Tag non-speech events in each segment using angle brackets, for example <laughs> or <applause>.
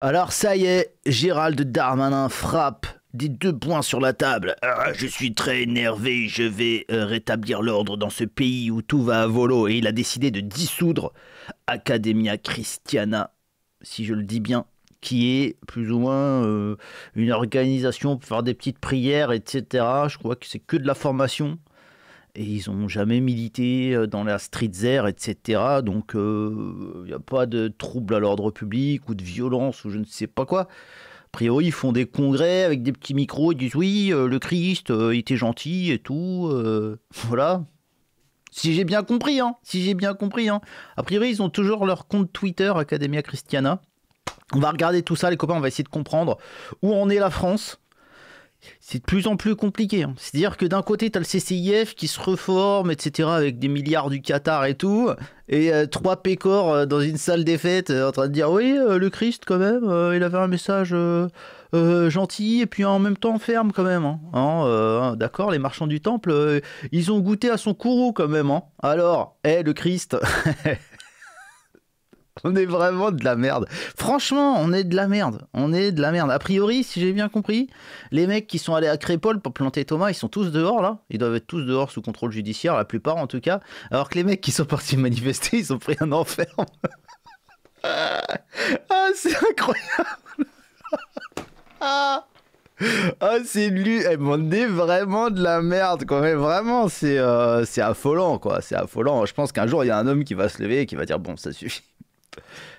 Alors ça y est, Gérald Darmanin frappe des deux points sur la table. Ah, je suis très énervé, je vais euh, rétablir l'ordre dans ce pays où tout va à volo. Et il a décidé de dissoudre Academia Christiana, si je le dis bien, qui est plus ou moins euh, une organisation pour faire des petites prières, etc. Je crois que c'est que de la formation et ils n'ont jamais milité euh, dans la street air, etc. Donc il euh, n'y a pas de trouble à l'ordre public ou de violence ou je ne sais pas quoi. A priori, ils font des congrès avec des petits micros, ils disent oui, euh, le Christ, était gentil et tout. voilà. Si j'ai bien compris, hein. Si j'ai bien compris, hein. A priori, ils ont toujours leur compte Twitter, Academia Christiana. On va regarder tout ça, les copains, on va essayer de comprendre où en est la France c'est de plus en plus compliqué. Hein. C'est-à-dire que d'un côté, tu as le CCIF qui se reforme, etc., avec des milliards du Qatar et tout, et euh, trois pécores euh, dans une salle des fêtes euh, en train de dire oui, le Christ, quand même, il avait un message gentil, et puis en même temps ferme, quand même. Hein. Hein, d'accord, les marchands du temple, ils ont goûté à son courroux, quand même. Alors, hé, le Christ <laughs> <laughs> On est vraiment de la merde. Franchement, on est de la merde. On est de la merde. A priori, si j'ai bien compris, les mecs qui sont allés à Crépole pour planter Thomas, ils sont tous dehors là. Ils doivent être tous dehors sous contrôle judiciaire, la plupart en tout cas. Alors que les mecs qui sont partis <laughs> manifester, ils ont pris un enferme. <laughs> ah, c'est incroyable. ah. c'est lui, elle m'en est vraiment de la merde, quoi. Mais vraiment, c'est euh, c'est affolant, quoi. C'est affolant. Je pense qu'un jour, il y a un homme qui va se lever et qui va dire Bon, ça suffit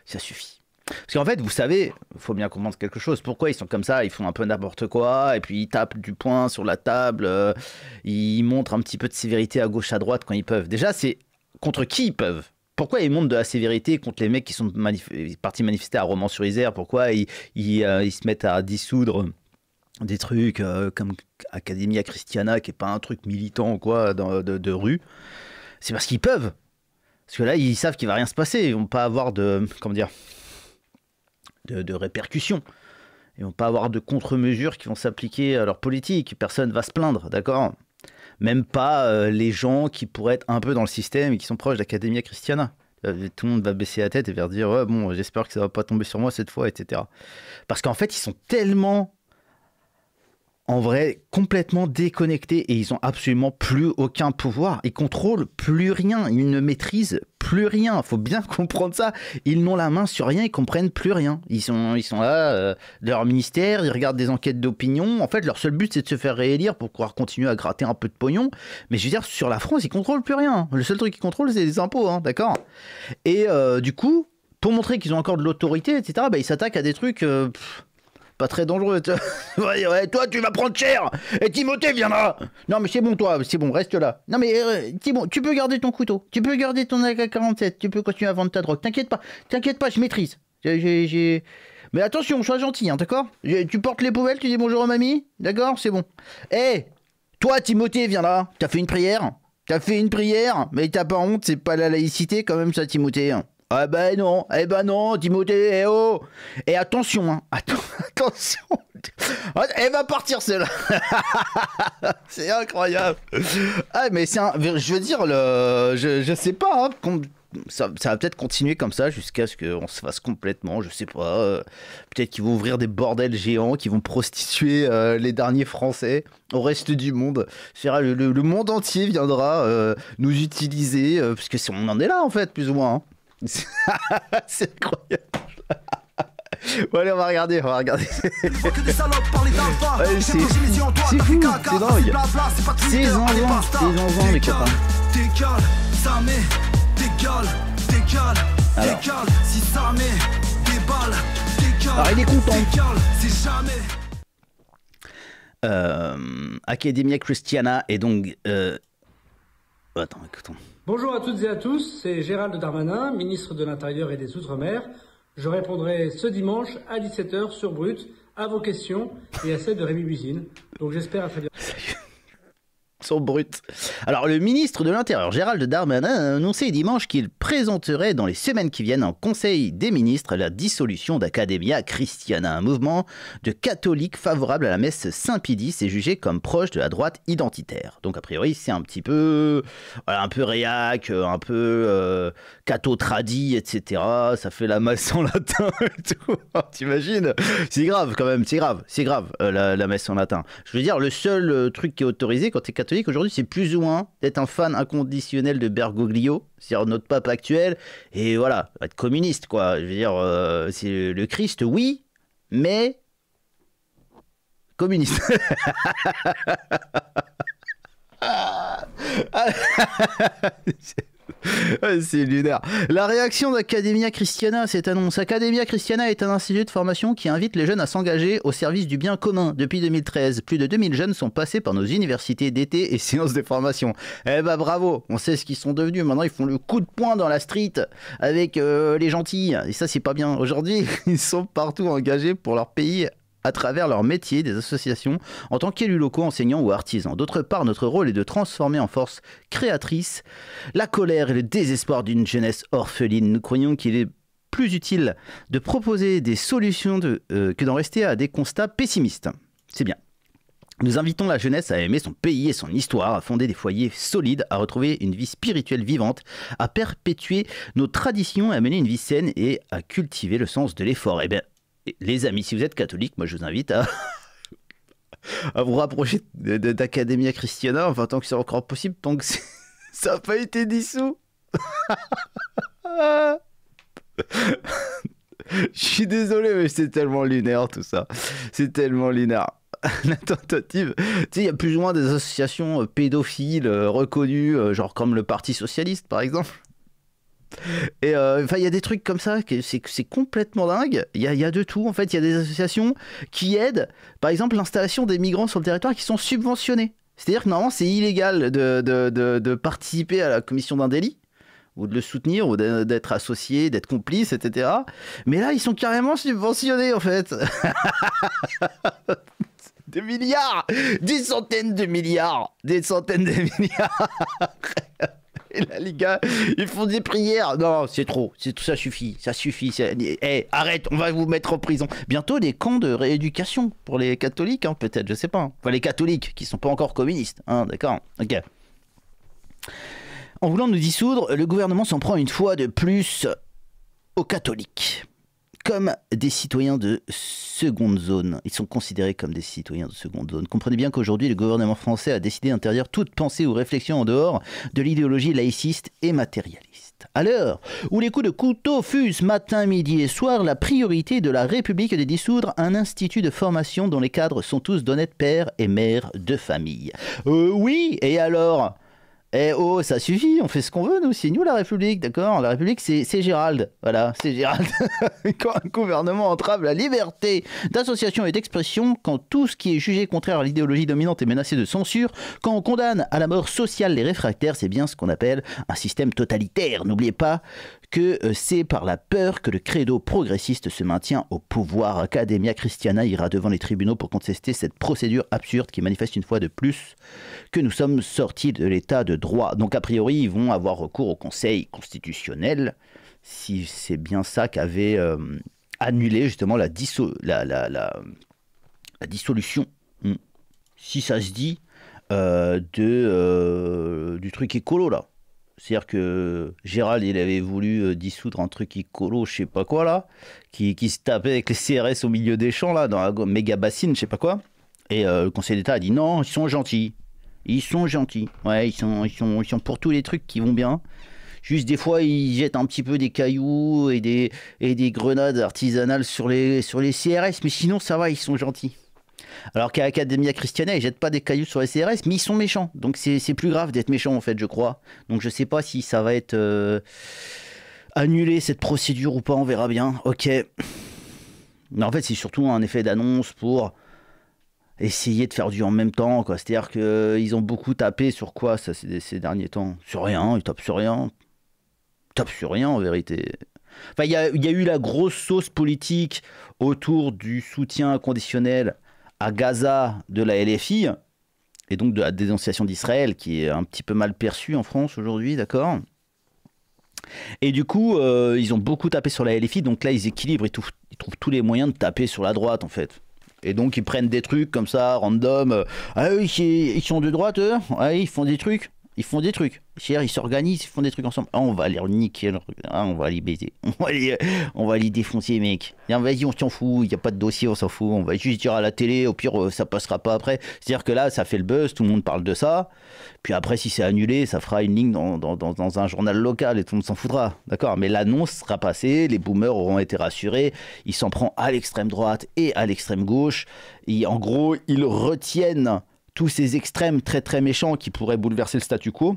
ça suffit. Parce qu'en fait, vous savez, il faut bien comprendre quelque chose. Pourquoi ils sont comme ça? Ils font un peu n'importe quoi, et puis ils tapent du poing sur la table, euh, ils montrent un petit peu de sévérité à gauche, à droite quand ils peuvent. Déjà, c'est contre qui ils peuvent? Pourquoi ils montrent de la sévérité contre les mecs qui sont partis manifester à Romans-sur-Isère? Pourquoi ils, euh, ils, se mettent à dissoudre des trucs euh, comme Academia Christiana, qui n'est pas un truc militant quoi, de, de rue? C'est parce qu'ils peuvent. Parce que là, ils savent qu'il va rien se passer. Ils vont pas avoir de, comment dire, de, répercussions. Ils vont pas avoir de contre-mesures qui vont s'appliquer à leur politique. Personne va se plaindre, d'accord? Même pas euh, les gens qui pourraient être un peu dans le système et qui sont proches d'Academia Christiana. Euh, tout le monde va baisser la tête et va dire bon, j'espère que ça va pas tomber sur moi cette fois, etc. Parce qu'en fait, ils sont tellement en vrai complètement déconnectés et ils ont absolument plus aucun pouvoir. Ils contrôlent plus rien, ils ne maîtrisent plus rien. Faut bien <laughs> comprendre ça. Ils n'ont la main sur rien, ils comprennent plus rien. Ils sont, ils sont là, euh, de leur ministère, ils regardent des enquêtes d'opinion. En fait, leur seul but c'est de se faire réélire pour pouvoir continuer à gratter un peu de pognon. Mais je veux dire, sur la France, ils contrôlent plus rien. Le seul truc qu'ils contrôlent, c'est les impôts, hein, d'accord? Et euh, du coup, pour montrer qu'ils ont encore de l'autorité, etc., bah, ils s'attaquent à des trucs. Euh, pas très dangereux. <laughs> ouais, toi, tu vas prendre cher. Et Timothée viendra. Non, mais c'est bon, toi, c'est bon, reste là. Non, mais euh, bon, tu peux garder ton couteau. Tu peux garder ton AK-47. Tu peux continuer à vendre ta drogue. T'inquiète pas. T'inquiète pas, je maîtrise. Mais attention, sois gentil, hein, d'accord? Tu portes les poubelles, tu dis bonjour à mamie D'accord? C'est bon. Eh Toi, Timothée, viens là. T'as fait une prière? T'as fait une prière? Mais t'as pas honte, c'est pas la laïcité quand même, ça, Timothée. Ah ben non, eh ben non, Timothée, eh oh Et attention, hein, <laughs> attention ah, Elle va partir celle-là <laughs> C'est incroyable Ah mais c'est un... Je veux dire, le... je, je sais pas, hein, ça, ça, va peut-être continuer comme ça jusqu'à ce qu'on se fasse complètement, je sais pas. Euh, peut-être qu'ils vont ouvrir des bordels géants, qui vont prostituer euh, les derniers Français au reste du monde. Le, le, le monde entier viendra euh, nous utiliser, parce que on en est là en fait, plus ou moins. Hein. <laughs> c'est incroyable. Bon allez on va regarder, on va regarder. c'est fou, c'est dingue. C'est zinzin, c'est zinzin les copains. Alors. Alors il est content. Euh, Academia Christiana et donc... Euh... Bonjour à toutes et à tous, c'est Gérald Darmanin, ministre de l'Intérieur et des Outre-mer. Je répondrai ce dimanche à 17h sur Brut à vos questions et à celles de Rémi Buzine. Donc j'espère à très bientôt. Sont brutes. Alors, le ministre de l'Intérieur, Gérald Darmanin, a annoncé dimanche qu'il présenterait dans les semaines qui viennent en Conseil des ministres la dissolution d'Academia Christiana, un mouvement de catholiques favorable à la messe Saint-Pidis et jugé comme proche de la droite identitaire. Donc, a priori, c'est un petit peu, un peu réac, un peu euh, catho-tradi, etc. Ça fait la messe en latin <laughs> et tout. T'imagines? C'est grave quand même, c'est grave, c'est grave, euh, la, la messe en latin. Je veux dire, le seul euh, truc qui est autorisé quand tu es catholique aujourd'hui, c'est plus ou moins d'être un fan inconditionnel de Bergoglio, c'est-à-dire notre pape actuel, et voilà, être communiste, quoi. Je veux dire, euh, c'est le Christ, oui, mais communiste. <laughs> <laughs> C'est lunaire. La réaction d'Academia Christiana à cette annonce. Academia Christiana est un institut de formation qui invite les jeunes à s'engager au service du bien commun. Depuis 2013, plus de 2000 jeunes sont passés par nos universités d'été et séances de formation. Eh bah bravo, on sait ce qu'ils sont devenus. Maintenant, ils font le coup de poing dans la street avec euh, les gentils. Et ça, c'est pas bien. Aujourd'hui, <laughs> ils sont partout engagés pour leur pays à travers leur métier des associations en tant qu'élus locaux, enseignants ou artisans. D'autre part, notre rôle est de transformer en force créatrice la colère et le désespoir d'une jeunesse orpheline. Nous croyons qu'il est plus utile de proposer des solutions euh, que d'en rester à des constats pessimistes. C'est bien. Nous invitons la jeunesse à aimer son pays et son histoire, à fonder des foyers solides, à retrouver une vie spirituelle vivante, à perpétuer nos traditions, à mener une vie saine et à cultiver le sens de l'effort. Eh bien, les amis, si vous êtes catholique, moi je vous invite à, vous rapprocher d'Academia Christiana, enfin tant que c'est encore possible, tant que <laughs> ça n'a pas été dissous. <laughs> Je suis désolé, mais c'est tellement lunaire tout ça. C'est tellement lunaire. <laughs> La tentative. Tu sais, il y a plus ou moins des associations euh, pédophiles euh, reconnues, euh, genre comme le Parti Socialiste par exemple. Et enfin, il y a des trucs comme ça, c'est complètement dingue. Il y a, y a, de tout. En fait, il y a des associations qui aident, par exemple, l'installation des migrants sur le territoire qui sont subventionnés. C'est-à-dire que normalement, c'est illégal de, de, de, de, participer à la commission d'un délit ou de le soutenir, ou d'être associé, d'être complice, etc. Mais là, ils sont carrément subventionnés, en fait. <laughs> des milliards Des centaines de milliards Des centaines de milliards <laughs> <laughs> La Liga, ils font des prières. Non, c'est trop. C'est tout ça suffit. Ça suffit. Eh, arrête, on va vous mettre en prison. Bientôt des camps de rééducation pour les catholiques, hein, peut-être, je sais pas. Enfin, les catholiques qui sont pas encore communistes. Hein, D'accord. Ok. En voulant nous dissoudre, le gouvernement s'en prend une fois de plus aux catholiques comme des citoyens de seconde zone. Ils sont considérés comme des citoyens de seconde zone. Comprenez bien qu'aujourd'hui, le gouvernement français a décidé d'interdire toute pensée ou réflexion en dehors de l'idéologie laïciste et matérialiste. À l'heure où les coups de couteau fusent matin, midi et soir, la priorité de la République est de dissoudre un institut de formation dont les cadres sont tous d'honnêtes pères et mères de famille. Euh, oui, et alors eh oh, ça suffit, on fait ce qu'on veut, nous, c'est nous la République, d'accord? La République, c'est Gérald, voilà, c'est Gérald. <laughs> quand un gouvernement entrave la liberté d'association et d'expression, quand tout ce qui est jugé contraire à l'idéologie dominante est menacé de censure, quand on condamne à la mort sociale les réfractaires, c'est bien ce qu'on appelle un système totalitaire. N'oubliez pas que euh, c'est par la peur que le credo progressiste se maintient au pouvoir. Academia Christiana ira devant les tribunaux pour contester cette procédure absurde qui manifeste une fois de plus que nous sommes sortis de l'état de droit. Donc a priori, ils vont avoir recours au Conseil constitutionnel, si c'est bien ça qu'avait euh, annulé justement la, la, la, la, dissolution, hmm. si ça se dit, euh, de, du truc écolo là. C'est-à-dire que Gérald, il avait voulu euh, dissoudre un truc écolo, je sais pas quoi, là, qui, qui, se tapait avec les CRS au milieu des champs, là, dans la méga bassine, je sais pas quoi. Et euh, le Conseil d'État a dit non, ils sont gentils. Ils sont gentils. Ouais, ils sont, ils, sont, ils sont pour tous les trucs qui vont bien. Juste des fois, ils jettent un petit peu des cailloux et des, et des grenades artisanales sur les, sur les CRS, mais sinon, ça va, ils sont gentils. Alors qu'à Academia Christiana, ils jettent pas des cailloux sur les CRS, mais ils sont méchants. Donc c'est plus grave d'être méchant, en fait, je crois. Donc je sais pas si ça va être euh, annulé, cette procédure ou pas, on verra bien. Ok. Mais en fait, c'est surtout un effet d'annonce pour essayer de faire du en même temps. C'est-à-dire qu'ils euh, ont beaucoup tapé sur quoi ça, ces, derniers temps? Sur rien, ils tapent sur rien. Ils tapent sur rien, en vérité. Enfin, il y y a eu la grosse sauce politique autour du soutien inconditionnel à Gaza de la LFI. et donc de la dénonciation d'Israël, qui est un petit peu mal perçue en France aujourd'hui, d'accord? Et du coup, euh, ils ont beaucoup tapé sur la LFI, donc là, ils équilibrent, ils trouvent, ils trouvent tous les moyens de taper sur la droite, en fait. Et donc, ils prennent des trucs comme ça, random. Ah oui, ils sont de droite, eux? Ah ils font des trucs? Ils font des trucs. Ils s'organisent, ils font des trucs ensemble. Ah, on va les niquer, ah, on va les baiser. <laughs> On va les, défoncer, mec. Vas-y, on s'en fout, il n'y a pas de dossier, on s'en fout. On va juste dire à la télé, au pire, euh, ça passera pas après. C'est-à-dire que là, ça fait le buzz, tout le monde parle de ça. Puis après, si c'est annulé, ça fera une ligne dans, un journal local et tout le monde s'en foutra. D'accord? Mais l'annonce sera passée, les boomers auront été rassurés. Il s'en prend à l'extrême droite et à l'extrême gauche. Et en gros, ils retiennent tous ces extrêmes très très méchants qui pourraient bouleverser le statu quo.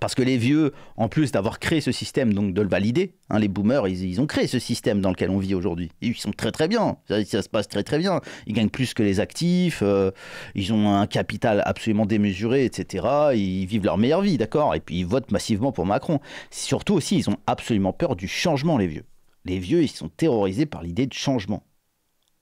Parce que les vieux, en plus d'avoir créé ce système, donc de le valider, hein, les boomers, ils, ont créé ce système dans lequel on vit aujourd'hui. Ils sont très très bien, ça, se passe très très bien. Ils gagnent plus que les actifs, euh, ils ont un capital absolument démesuré, etc. Ils vivent leur meilleure vie, d'accord? Et puis ils votent massivement pour Macron. Surtout aussi, ils ont absolument peur du changement, les vieux. Les vieux, ils sont terrorisés par l'idée de changement.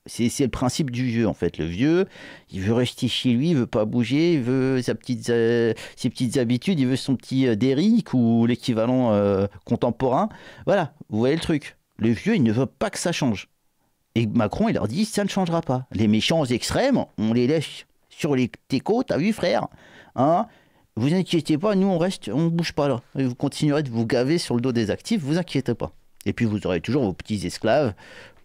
C'est le principe du vieux, en fait. Le vieux, il veut rester chez lui, il veut pas bouger, il veut sa petite, euh, ses petites habitudes, il veut son petit euh, Derrick ou l'équivalent euh, contemporain. Voilà, vous voyez le truc. Le vieux, il ne veut pas que ça change. Et Macron, il leur dit, ça ne changera pas. Les méchants extrêmes, on les laisse sur les, tes côtes, t'as vu, frère hein Vous inquiétez pas, nous, on reste, on bouge pas là. Et vous continuerez de vous gaver sur le dos des actifs, vous inquiétez pas. Et puis vous aurez toujours vos petits esclaves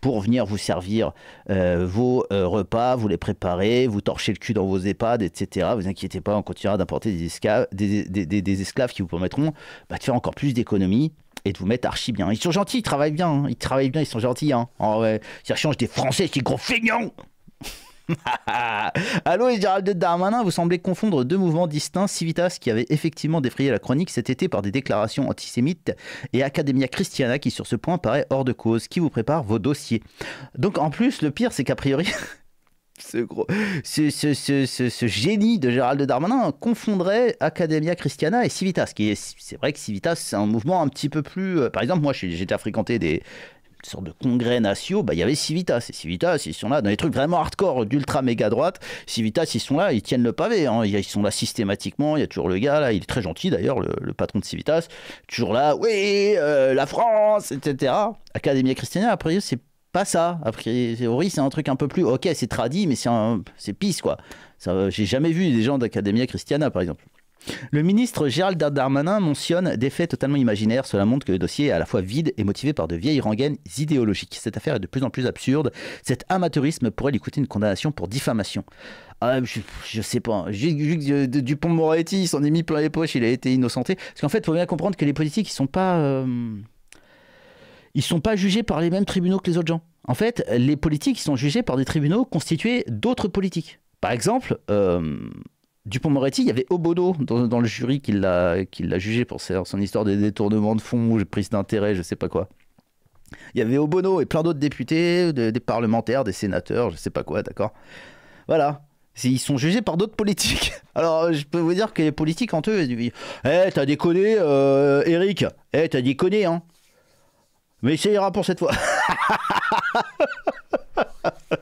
pour venir vous servir euh, vos euh, repas, vous les préparer, vous torcher le cul dans vos EHPAD, etc. Vous inquiétez pas, on continuera d'importer des, esclaves, qui vous permettront bah, de faire encore plus d'économies et de vous mettre archi bien. Ils sont gentils, ils travaillent bien, hein. ils travaillent bien, ils sont gentils. Hein. Ils changent des Français qui gros feignants <laughs> Allô et Gérald Darmanin, vous semblez confondre deux mouvements distincts, Civitas qui avait effectivement défrayé la chronique cet été par des déclarations antisémites et Academia Christiana qui sur ce point paraît hors de cause, qui vous prépare vos dossiers. Donc en plus, le pire c'est qu'a priori... <laughs> ce, gros, ce, génie de Gérald Darmanin confondrait Academia Christiana et Civitas. C'est vrai que Civitas, c'est un mouvement un petit peu plus. Euh, par exemple, moi, j'ai déjà fréquenté des, sorte de congrès nationaux, bah, il y avait Civitas. Et Civitas, ils sont là dans les trucs vraiment hardcore, d'ultra méga droite. Civitas, ils sont là, ils tiennent le pavé. Hein. Ils sont là systématiquement. Il y a toujours le gars là, il est très gentil d'ailleurs, le, patron de Civitas. Toujours là, oui, euh, la France, etc. Académie Christiana, après, c'est pas ça. A priori, c'est un truc un peu plus. Ok, c'est tradit, mais c'est pisse quoi. J'ai jamais vu des gens d'Academia Christiana, par exemple. Le ministre Gérald Darmanin mentionne des faits totalement imaginaires. Cela montre que le dossier est à la fois vide et motivé par de vieilles rengaines idéologiques. Cette affaire est de plus en plus absurde. Cet amateurisme pourrait lui coûter une condamnation pour diffamation. Ah, je, sais pas. Dupont-Moretti, il s'en est mis plein les poches, il a été innocenté. Parce qu'en fait, il faut bien comprendre que les politiques, ils sont pas. Euh, sont pas jugés par les mêmes tribunaux que les autres gens. En fait, les politiques, ils sont jugés par des tribunaux constitués d'autres politiques. Par exemple, euh, Dupont-Moretti, il y avait Obodo dans, le jury qui l'a jugé pour son histoire des détournements de fonds, prise d'intérêt, je sais pas quoi. Il y avait Obono et plein d'autres députés, des parlementaires, des sénateurs, je sais pas quoi, d'accord Voilà. Ils sont jugés par d'autres politiques. <laughs> Alors, je peux vous dire que les politiques, en eux, ils disent Eh, t'as déconné, euh, Eric Eh, t'as déconné, hein Mais ça ira pour cette fois. <laughs>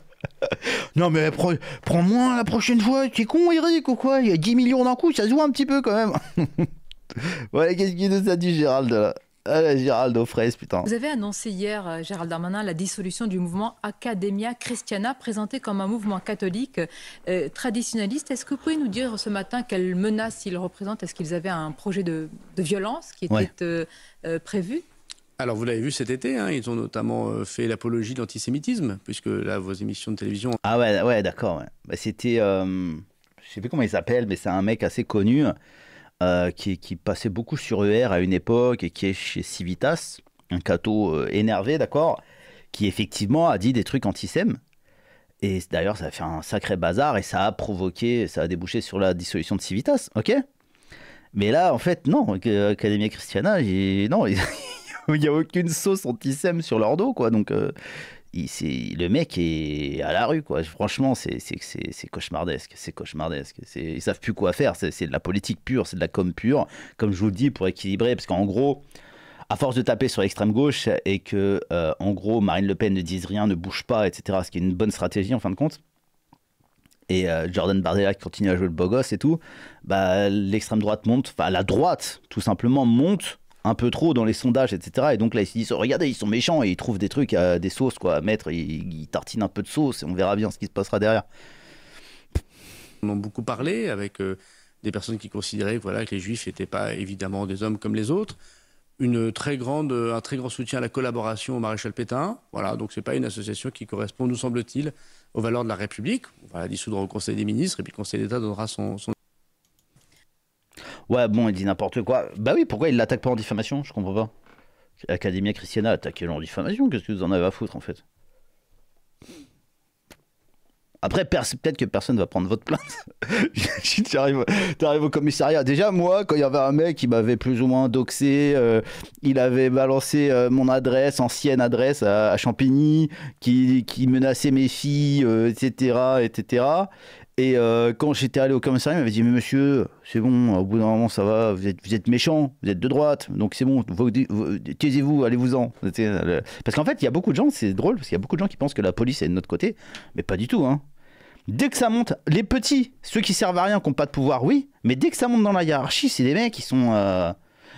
Non, mais prends, moins la prochaine fois. Tu es con, Eric, ou quoi? Il y a 10 millions d'un coup, ça se voit un petit peu quand même. <laughs> ouais, qu'est-ce qu'il nous a dit, Gérald là? Ah, Gérald aux fraises, putain. Vous avez annoncé hier, euh, Gérald Darmanin, la dissolution du mouvement Academia Christiana, présenté comme un mouvement catholique euh, traditionnaliste. Est-ce que vous pouvez nous dire ce matin quelles menaces ils représentent? Est-ce qu'ils avaient un projet de, violence qui était euh, prévu? Alors, vous l'avez vu cet été, hein, ils ont notamment euh, fait l'apologie de l'antisémitisme, puisque là, vos émissions de télévision. Ah ouais, ouais, d'accord. Bah, c'était. Euh, je sais plus comment il s'appelle, mais c'est un mec assez connu euh, qui, passait beaucoup sur ER à une époque et qui est chez Civitas, un cateau énervé, d'accord, qui effectivement a dit des trucs antisèmes. Et d'ailleurs, ça a fait un sacré bazar et ça a provoqué, ça a débouché sur la dissolution de Civitas, ok? Mais là, en fait, non, Academia Christiana, non, <laughs> il n'y a aucune sauce antisème sur leur dos, quoi. Donc, euh, le mec est à la rue, quoi. Franchement, c'est cauchemardesque. C'est cauchemardesque. Ils savent plus quoi faire. C'est de la politique pure, c'est de la com pure. Comme je vous le dis, pour équilibrer, parce qu'en gros, à force de taper sur l'extrême gauche et que, euh, en gros, Marine Le Pen ne dise rien, ne bouge pas, etc., ce qui est une bonne stratégie en fin de compte, et euh, Jordan Bardella qui continue à jouer le beau gosse et tout, bah, l'extrême droite monte, enfin la droite tout simplement monte un peu trop dans les sondages, etc. Et donc là, ils se disent, oh, regardez, ils sont méchants et ils trouvent des trucs, euh, des sauces quoi, à mettre, ils, tartinent un peu de sauce et on verra bien ce qui se passera derrière. On en a beaucoup parlé avec euh, des personnes qui considéraient voilà, que les juifs n'étaient pas évidemment des hommes comme les autres. Une très grande, un très grand soutien à la collaboration au maréchal Pétain. Voilà, donc c'est pas une association qui correspond, nous semble-t-il, aux valeurs de la République. On va la dissoudre au Conseil des ministres et puis le Conseil d'État donnera son, son... Ouais, bon, il dit n'importe quoi. Bah oui, pourquoi il l'attaque pas en diffamation? Je comprends pas. Academia Christiana, attaquez-le en diffamation, qu'est-ce que vous en avez à foutre en fait? Après, peut-être que personne va prendre votre plainte. <laughs> tu arrives, au commissariat. Déjà, moi, quand il y avait un mec qui m'avait plus ou moins doxé, euh, il avait balancé euh, mon adresse, ancienne adresse à, Champigny, qui, qui, menaçait mes filles, euh, etc., etc. Et euh, quand j'étais allé au commissariat, il m'avait dit Mais monsieur, c'est bon, au bout d'un moment, ça va, vous êtes, vous êtes méchant, vous êtes de droite, donc c'est bon, taisez-vous, allez-vous-en. Parce qu'en fait, il y a beaucoup de gens, c'est drôle, parce qu'il y a beaucoup de gens qui pensent que la police est de notre côté, mais pas du tout. Hein. Dès que ça monte, les petits, ceux qui servent à rien, qui n'ont pas de pouvoir, oui, mais dès que ça monte dans la hiérarchie, c'est des mecs qui sont. Euh,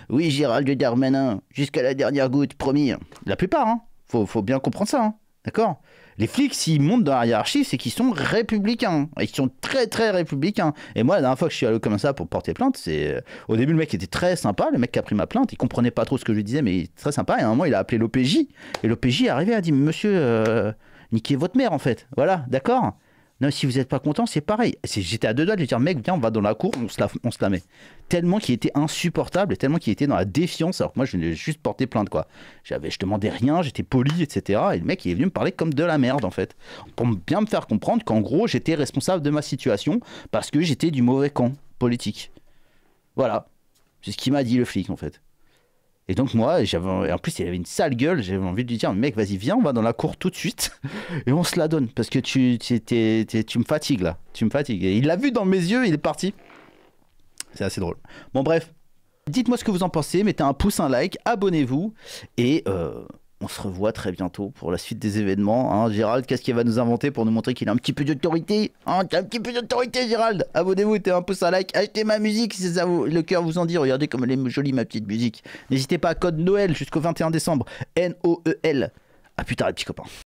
oui, Gérald Darmanin, jusqu'à la dernière goutte, promis. La plupart, hein. Faut, faut bien comprendre ça, hein. D'accord? Les flics, s'ils montent dans la hiérarchie, c'est qu'ils sont républicains. Ils sont très, très républicains. Et moi, la dernière fois que je suis allé comme ça pour porter plainte, c'est. euh, Au début, le mec était très sympa. Le mec qui a pris ma plainte, il comprenait pas trop ce que je lui disais, mais il était très sympa. Et à un moment, il a appelé l'OPJ. Et l'OPJ est arrivé, a dit Monsieur, euh, niquez votre mère, en fait. Voilà, d'accord? Non, si vous n'êtes pas content, c'est pareil. J'étais à deux doigts de lui dire, mec, viens, on va dans la cour, on se la, on met. Tellement qu'il était insupportable et tellement qu'il était dans la défiance, alors que moi, je venais juste porter plainte, quoi. J'avais, je demandais rien, j'étais poli, etc. Et le mec, il est venu me parler comme de la merde, en fait. Pour bien me faire comprendre qu'en gros, j'étais responsable de ma situation parce que j'étais du mauvais camp politique. Voilà. C'est ce qu'il m'a dit, le flic, en fait. Et donc moi, j'avais, en plus il avait une sale gueule, j'avais envie de lui dire, mec, vas-y, viens, on va dans la cour tout de suite, <laughs> et on se la donne, parce que tu, tu, tu me fatigues là, tu me fatigues. Et il l'a vu dans mes yeux, il est parti. C'est assez drôle. Bon bref, dites-moi ce que vous en pensez, mettez un pouce, un like, abonnez-vous, et euh, on se revoit très bientôt pour la suite des événements. Hein. Gérald, qu'est-ce qu'il va nous inventer pour nous montrer qu'il a un petit peu d'autorité hein? Un petit peu d'autorité, Gérald Abonnez-vous, mettez un pouce, un like, achetez ma musique si ça vous, le cœur vous en dit. Regardez comme elle est jolie, ma petite musique. N'hésitez pas à code Noël jusqu'au 21 décembre. N-O-E-L. A plus tard, les petits copains.